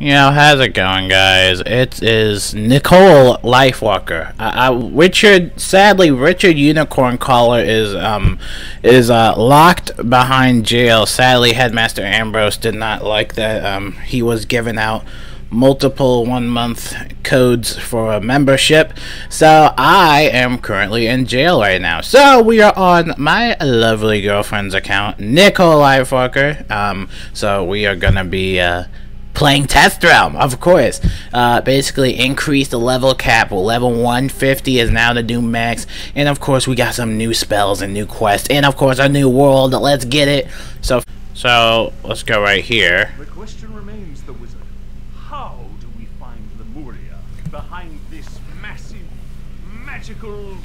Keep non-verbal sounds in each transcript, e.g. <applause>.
You know, how's it going, guys? It is Nicole Lifewalker. Uh, uh, Richard, sadly, Richard Unicorn Caller is um is uh, locked behind jail. Sadly, Headmaster Ambrose did not like that. Um, he was given out multiple one month codes for a membership. So I am currently in jail right now. So we are on my lovely girlfriend's account, Nicole Lifewalker. Um, so we are gonna be uh playing Test Realm, of course. Uh, basically, increase the level cap. Level 150 is now the new max. And of course, we got some new spells and new quests. And of course, a new world. Let's get it. So, so let's go right here. The question remains, the wizard. How do we find Lemuria behind this massive, magical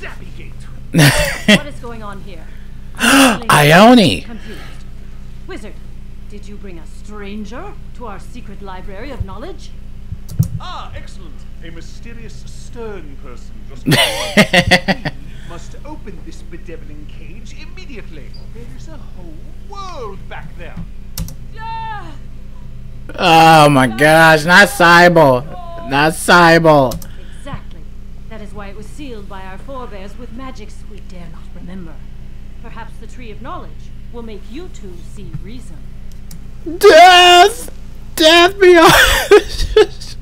zappy gate? what is going on here? <gasps> Ione! Confused. Wizard, did you bring a stranger to our secret library of knowledge? Ah, excellent. A mysterious, stern person just <laughs> we must open this bedeviling cage immediately. There is a whole world back there. Ah! Oh my gosh, not Cybele. Not Cybele. Exactly. That is why it was sealed by our forebears with magics we dare not remember. Perhaps the Tree of Knowledge will make you two see reason. Death! Death <laughs> beyond!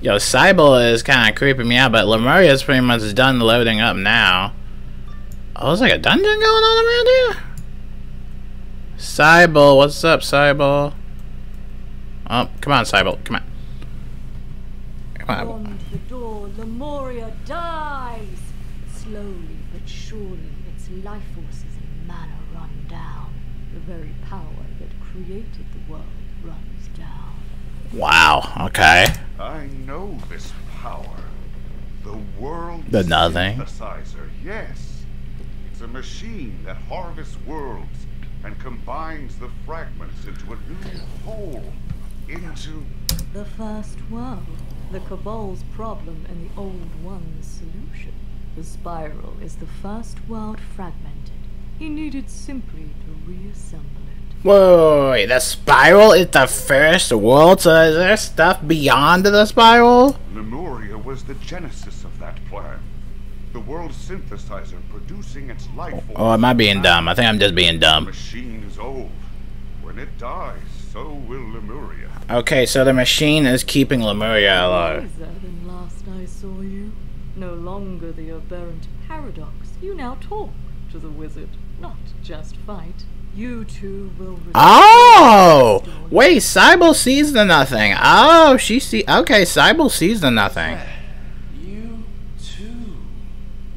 Yo, Cybele is kind of creeping me out, but Lemuria is pretty much done loading up now. Oh, there's like a dungeon going on around here? Cybele, what's up, Cybele? Oh, come on, Cybele, come on. Come on. Beyond the door, Lemuria dies. Slowly but surely, its life forces and mana run down. The very power that created the world runs down. Wow, okay. I know this power. The world The nothing. synthesizer, yes. It's a machine that harvests worlds and combines the fragments into a new whole. Into The first world, the Cabal's problem and the Old One's solution. The spiral is the first world fragmented. He needed simply to reassemble it. Whoa, wait, the spiral is the first world, so is there stuff beyond the spiral? Lemuria was the genesis of that plan. The world synthesizer producing its life force. Oh, am I being dumb? I think I'm just being dumb. The dumb. machine is old. When it dies, so will Lemuria. Okay, so the machine is keeping Lemuria alive. Wiser than last I saw you. No longer the aberrant paradox. You now talk to the wizard, not just fight. You two will. Oh! to the story. Wait, Cybele sees the nothing. Oh, she see. Okay, Cybele sees the nothing. You too,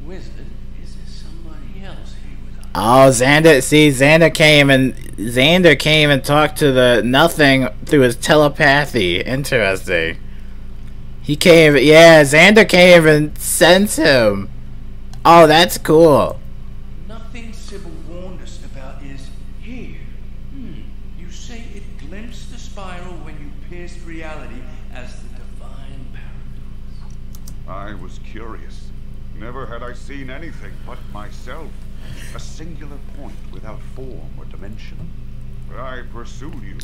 wizard. Is there somebody else here with us? Oh, Xander. See, Xander came and Xander came and talked to the nothing through his telepathy. Interesting. He came. Yeah, Xander came and sent him. Oh, that's cool. Reality as the divine paradox. I was curious. Never had I seen anything but myself. A singular point without form or dimension. But I pursued you,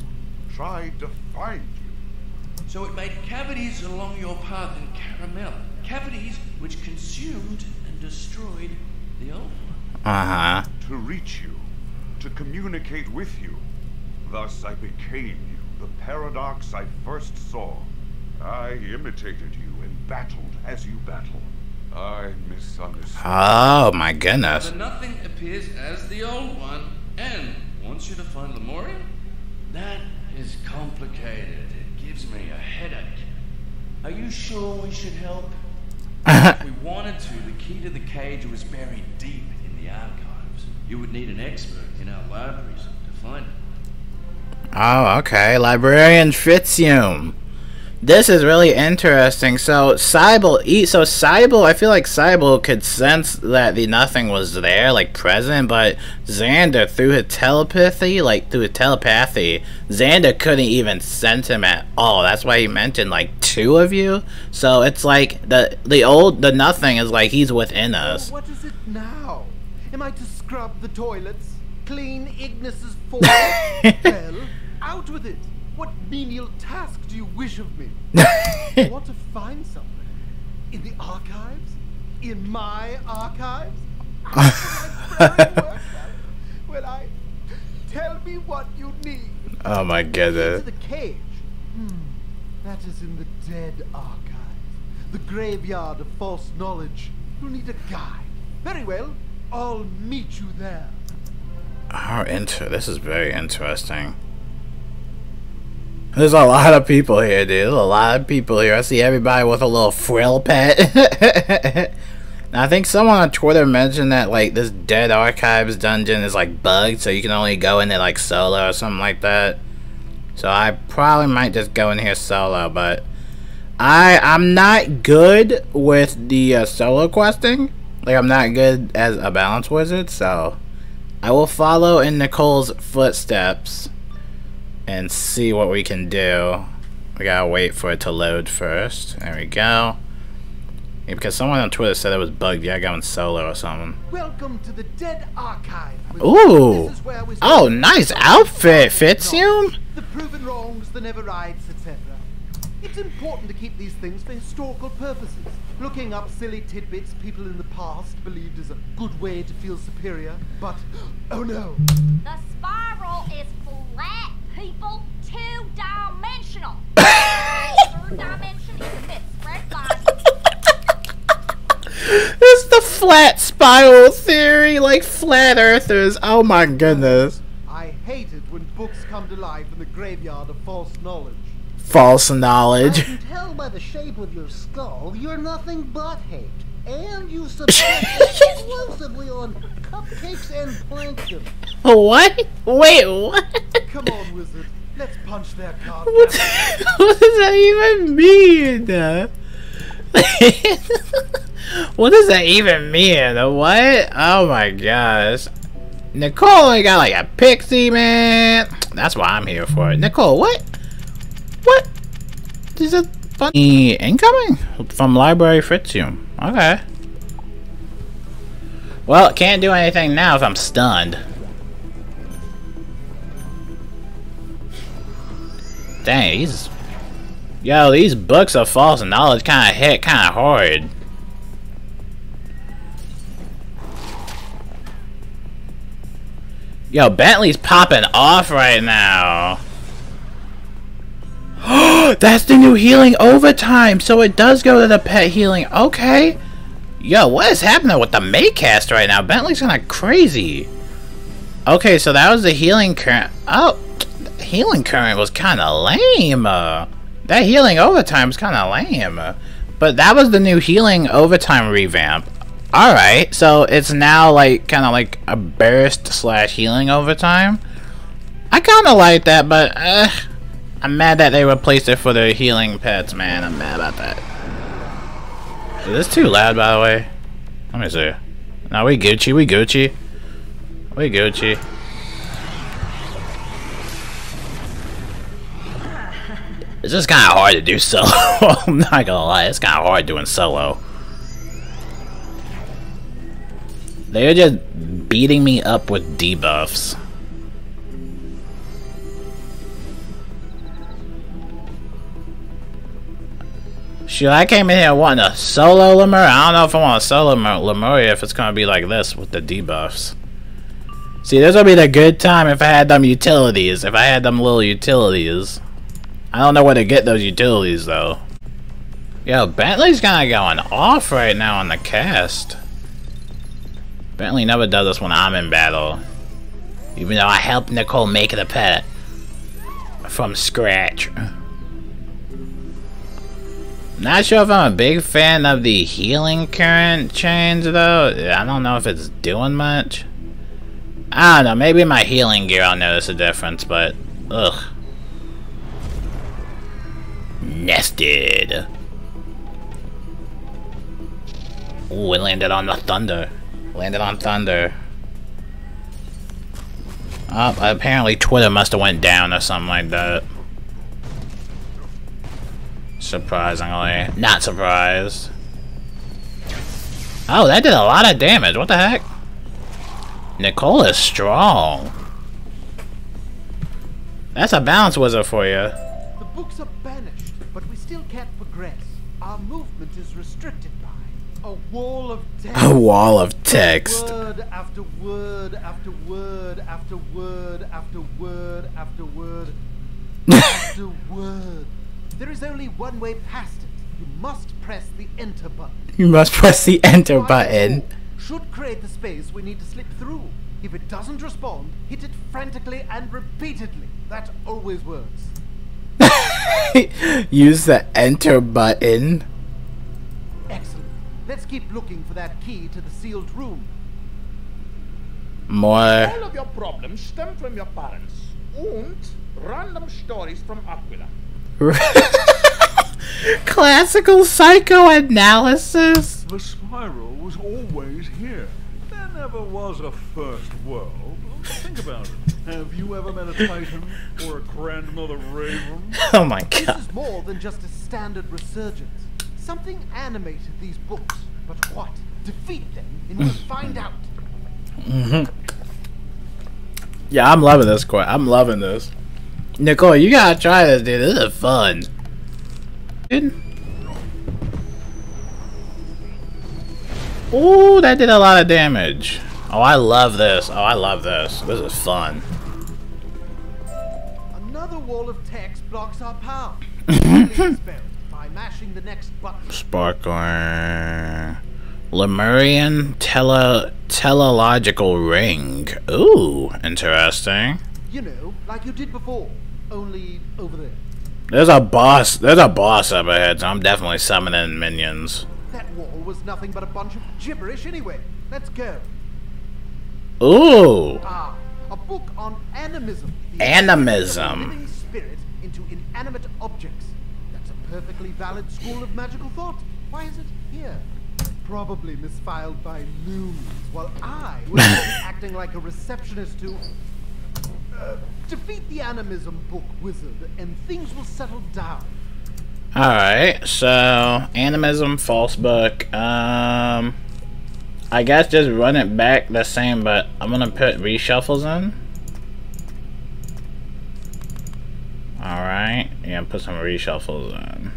tried to find you. So it made cavities along your path in Karamelle. Cavities which consumed and destroyed the old one. Uh huh. to reach you, to communicate with you. Thus I became you, the paradox I first saw. I imitated you and battled as you battle. I misunderstood. Oh my goodness. The nothing appears as the old one and wants you to find Lemuria? That is complicated. It gives me a headache. Are you sure we should help? if <laughs> we wanted to, the key to the cage was buried deep in the archives. You would need an expert in our libraries to find it. Oh, okay. Librarian Fitzhume. This is really interesting. So Cybele, e- so Cybele, I feel like Cybele could sense that the nothing was there, like present, but Xander, through his telepathy, like through his telepathy, Xander couldn't even sense him at all. That's why he mentioned like two of you. So it's like the the old the nothing is like he's within us. What is it now? Am I to scrub the toilets? Clean Ignis's <laughs> form? well, out with it. What menial task do you wish of me? I <laughs> want to find something. In the archives? In my archives? Can I? Well, I... Tell me what you need. oh my Into goodness. the cage. Hmm. That is in the dead archives. The graveyard of false knowledge. You'll need a guide. Very well. I'll meet you there. How inter- this is very interesting. There's a lot of people here, dude. There's a lot of people here. I see everybody with a little frill pet. <laughs> I think someone on Twitter mentioned that like this Dead Archives dungeon is like bugged, so you can only go in there like solo or something like that. So I probably might just go in here solo, but I I'm not good with the uh, solo questing. Like I'm not good as a balance wizard, so I will follow in Nicole's footsteps and see what we can do. We gotta wait for it to load first. There we go. Yeah, because someone on Twitter said it was bugged. Yeah, I got going solo or something. Welcome to the Dead Archive. Ooh. This is where we Oh, nice outfit, time Fitzhume. The proven wrongs, the never rights, etc. It's important to keep these things for historical purposes. Looking up silly tidbits people in the past believed is a good way to feel superior, but <gasps> oh no. The spiral is flat, people. Two dimensional. <laughs> Third dimension is a myth spread by <laughs> It's the flat spiral theory, like flat earthers. Oh my goodness. I hate it when books come to life in the graveyard of false knowledge. False knowledge. I knowledge. can tell by the shape of your skull you're nothing but hate. And you <laughs> subsist exclusively on cupcakes and plankton. What? Wait, what? Come on, wizard. Let's punch their card. <laughs> What, <laughs> what does that even mean? what does that even mean? What? Oh my gosh. Nicole only got like a pixie, man. That's why I'm here for it. Nicole, what? What? Is it funny incoming? From Library Fitzhume. Okay. Well, can't do anything now if I'm stunned. Dang, these... Yo, these books of false knowledge kind of hit kind of hard. Yo, Bentley's popping off right now. <gasps> That's the new healing overtime, so it does go to the pet healing. Okay. Yo, what is happening with the Maycast right now? Bentley's kind of crazy. Okay, so that was the healing current. Oh, healing current was kind of lame. Uh, that healing overtime was kind of lame. But that was the new healing overtime revamp. Alright, so it's now like kind of like a burst slash healing overtime. I kind of like that, but uh, I'm mad that they replaced it for the healing pets, man. I'm mad about that. Is this too loud, by the way? Let me see. Now we Gucci, we Gucci. We Gucci. It's just kind of hard to do solo. <laughs> I'm not gonna lie, it's kind of hard doing solo. They're just beating me up with debuffs. Shoot, I came in here wanting a solo Lemuria. I don't know if I want a solo Lemur- Lemuria if it's gonna be like this with the debuffs. See, this would be the good time if I had them utilities. If I had them little utilities. I don't know where to get those utilities though. Yo, Bentley's kinda going off right now on the cast. Bentley never does this when I'm in battle. Even though I helped Nicole make the pet. From scratch. Not sure if I'm a big fan of the healing current change though. I don't know if it's doing much. I don't know, maybe my healing gear I'll notice a difference, but ugh. Nested. Ooh, it landed on the thunder. Landed on thunder. Oh, apparently Twitter must have went down or something like that. Surprisingly. Not surprised. Oh, that did a lot of damage. What the heck? Nicole is strong. That's a balance wizard for you. The books are banished, still can't progress. Our movement is restricted by a wall of text. A wall of text. Word after word after word after word after word after word <laughs> after word. There is only one way past it. You must press the enter button. You must press the enter button. Should create the space we need to slip through. If it doesn't respond, hit it frantically and repeatedly. That always works. <laughs> Use the enter button. Excellent. Let's keep looking for that key to the sealed room. More. All of your problems stem from your parents and random stories from Aquila. <laughs> Classical psychoanalysis. The spiral was always here. There never was a first world. Think about it. Have you ever met a Titan or a grandmother Raven? <laughs> Oh my god. This is more than just a standard resurgence. Something animated these books. But what? Defeat them and we'll find out. Mhm. Yeah, I'm loving this quest. I'm loving this. Nicole, you gotta try this, dude. This is fun. Dude. Ooh, that did a lot of damage. Oh, I love this. Oh, I love this. This is fun. Another wall of text blocks our path. Please spell it by mashing the next button. Sparkler. Lemurian tele telelogical ring. Ooh, interesting. You know, like you did before. Only over there. There's a boss. There's a boss up ahead, so I'm definitely summoning minions. That wall was nothing but a bunch of gibberish anyway. Let's go. Ooh. Ah, a book on animism. The Animism. Effect of a living spirit into inanimate objects. That's a perfectly valid school of magical thought. Why is it here? Probably misfiled by loons, while I was <laughs> acting like a receptionist to uh, defeat the animism book wizard, and things will settle down. Alright, so animism, false book. Um I guess just run it back the same, but I'm gonna put reshuffles in. Yeah, put some reshuffles on.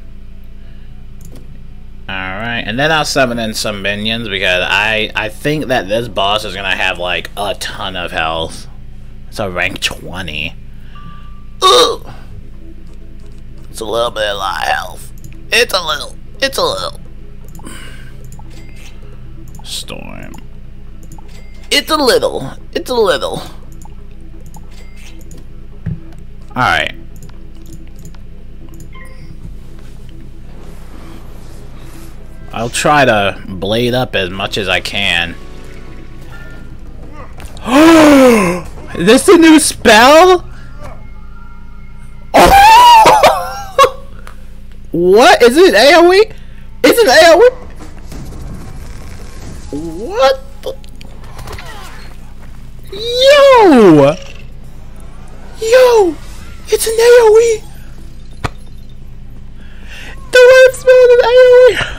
Alright, and then I'll summon in some minions because I I think that this boss is gonna have like a ton of health. It's a rank 20. Ooh! It's a little bit of lot of health. It's a little. It's a little. Storm. It's a little. It's a little. Alright. I'll try to blade up as much as I can. Is <gasps> this a new spell? Oh! <laughs> what? Is it AoE? Is it AoE? What the? Yo! Yo! It's an AoE! The word spell is AoE!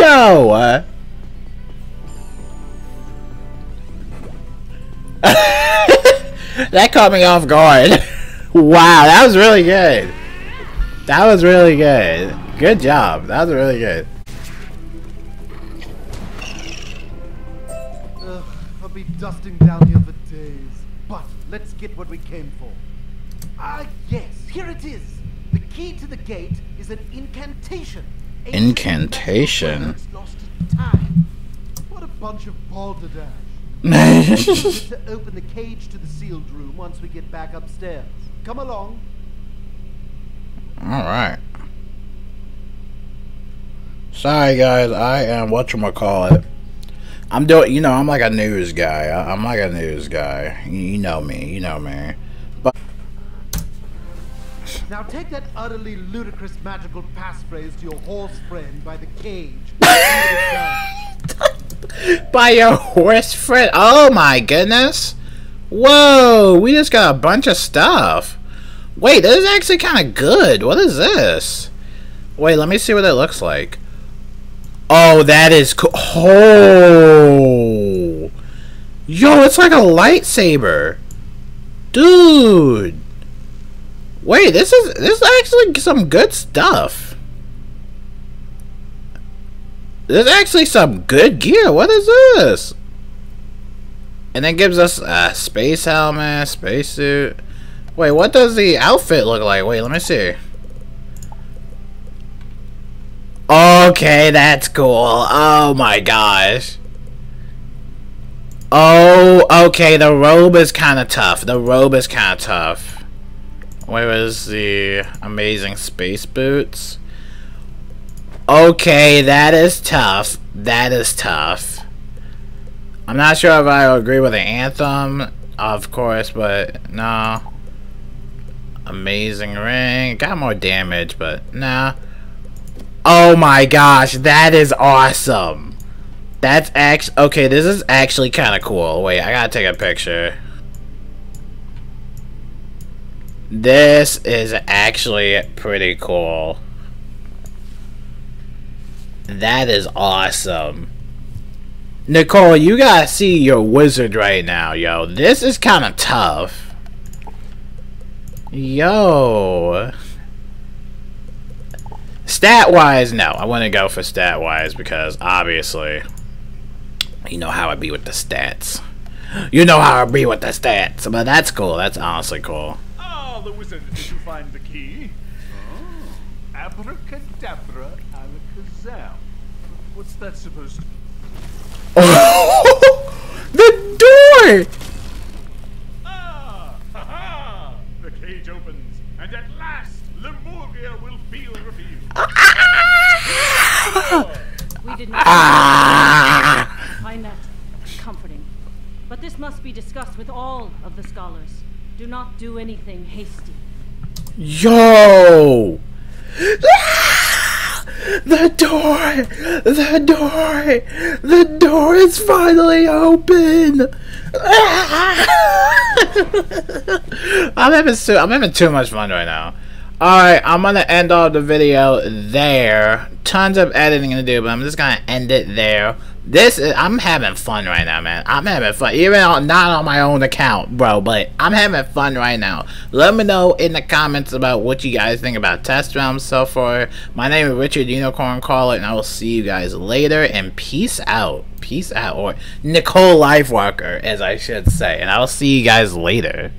Yo! <laughs> that caught me off guard. <laughs> wow, that was really good. That was really good. Good job. That was really good. Ugh, I'll be dusting down here for days. But let's get what we came for. Ah, yes, here it is. The key to the gate is an incantation. Incantation? words Lost in time. What a bunch of balderdash. <laughs> To open the cage to the sealed room once we get back upstairs. Come along. Alright. Sorry guys, I am whatchamacallit. I'm doing, you know, I'm like a news guy. I, I'm like a news guy. You, you know me, you know me. Now take that utterly ludicrous magical passphrase to your horse friend by the cage. <laughs> by your horse friend. Oh my goodness. Whoa, we just got a bunch of stuff. Wait, this is actually kind of good. What is this? Wait, let me see what it looks like. Oh, that is cool. Oh. Yo, it's like a lightsaber. Dude. Wait, this is this is actually some good stuff. There's actually some good gear. What is this? And then gives us a space helmet, spacesuit. Wait, what does the outfit look like? Wait, let me see. Okay, that's cool. Oh my gosh. Oh, okay, the robe is kind of tough. The robe is kind of tough. Where was the amazing space boots? Okay, that is tough. That is tough. I'm not sure if I agree with the anthem, of course, but no. Amazing ring. Got more damage, but nah. Oh my gosh, that is awesome. That's actually okay. This is actually kind of cool. Wait, I gotta take a picture. This is actually pretty cool. That is awesome. Nicole, you gotta see your wizard right now, yo. This is kind of tough. Yo. Stat wise, no. I want to go for stat wise because obviously, you know how I be with the stats. You know how I be with the stats. But that's cool. That's honestly cool. Ah, the wizard. Did you find the key? Oh, abracadabra, alakazam. What's that supposed to? be? <laughs> the door! Ah, ha ha! The cage opens, and at last, Lemuria will feel revealed. We did not Ah! find that comforting. But this must be discussed with all of the scholars. Do not do anything hasty. Yo! Ah! The door! The door! The door is finally open! Ah! <laughs> I'm having so I'm having too much fun right now. Alright, I'm gonna end all the video there. Tons of editing to do, but I'm just gonna end it there. This is, I'm having fun right now, man. I'm having fun, even on, not on my own account, bro. But I'm having fun right now. Let me know in the comments about what you guys think about test realms so far. My name is Richard Unicorn Caller, and I will see you guys later. And peace out, peace out, or Nicole Lifewalker, as I should say. And I will see you guys later.